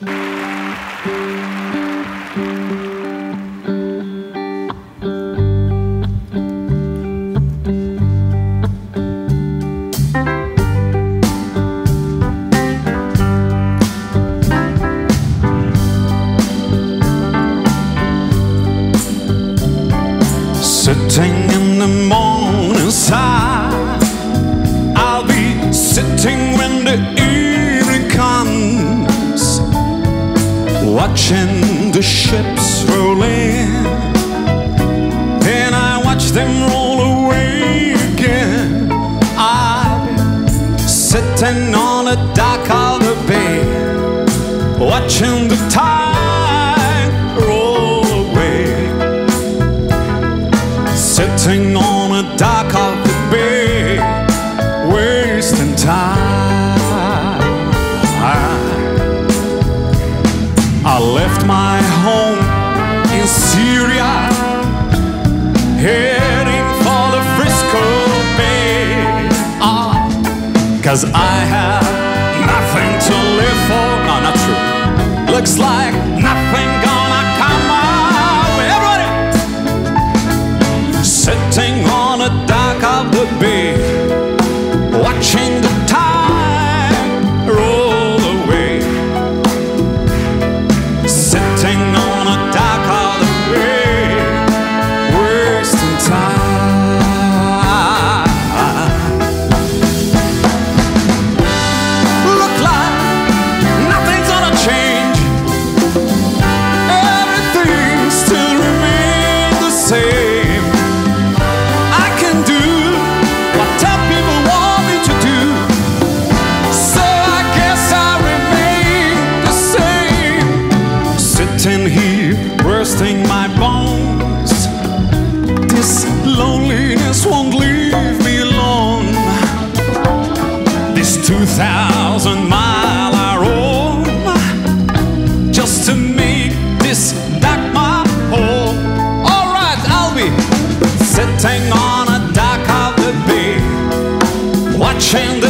Sitting in the morning sun, I'll be sitting when the watching the ships roll in. Then I watch them roll away again. Be sitting on a dock of the bay, watching the tide roll away. Sitting on a dock of the bay, wasting time. Left my home in Syria, heading for the Frisco Bay. Ah, cause I have sitting on a dock of the bay, watching the